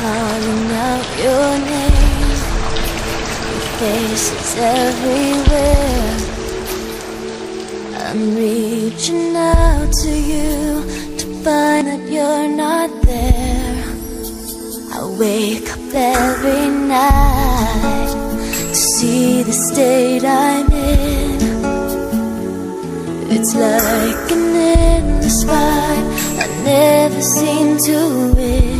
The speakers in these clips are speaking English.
calling out your name. Your face is everywhere. I'm reaching out to you to find that you're not there. I wake up every night to see the state I'm in. It's like an endless fight I never seem to win.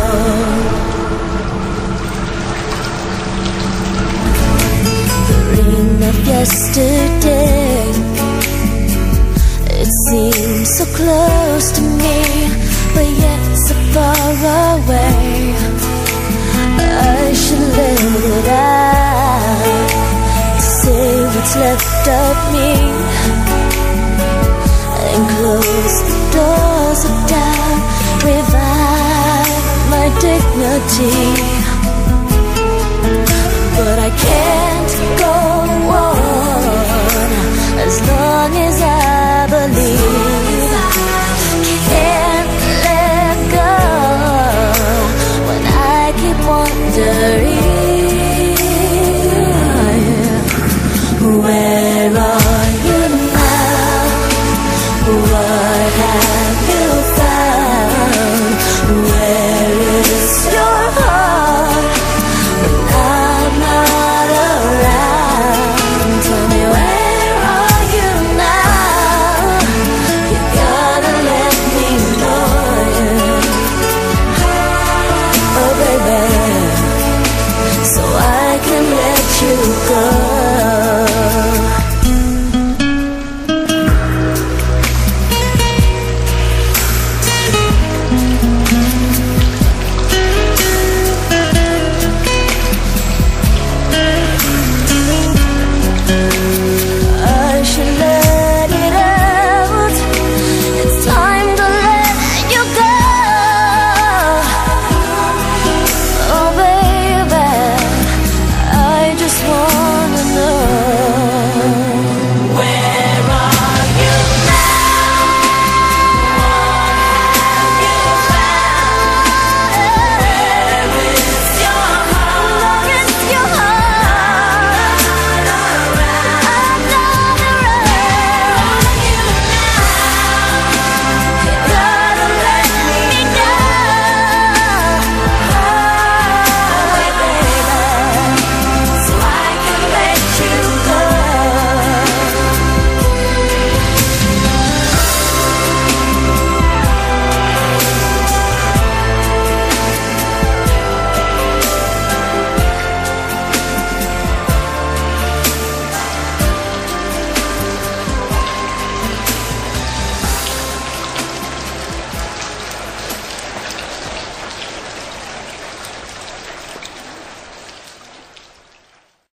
yesterday. It seems so close to me But yet so far away. I should let it out Save what's left of me And close the doors of doubt. Revive my dignity.